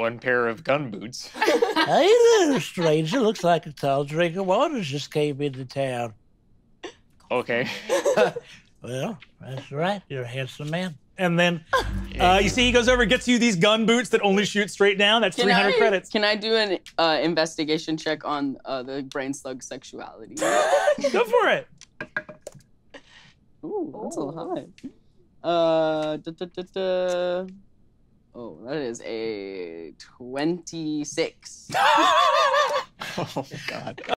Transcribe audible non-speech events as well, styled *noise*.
one pair of gun boots. *laughs* Hey there, stranger. Looks like a tall drink of water just came into town. Okay. *laughs* Well, that's right. You're a handsome man. And then *laughs* uh, you see he goes over gets you these gun boots that only shoot straight down. That's Can 300 I, credits. Can I do an uh, investigation check on uh, the brain slug sexuality? Go for it. Ooh, that's a little high. Uh, da, da, da, da. Oh, that is a 26. *laughs* Oh God.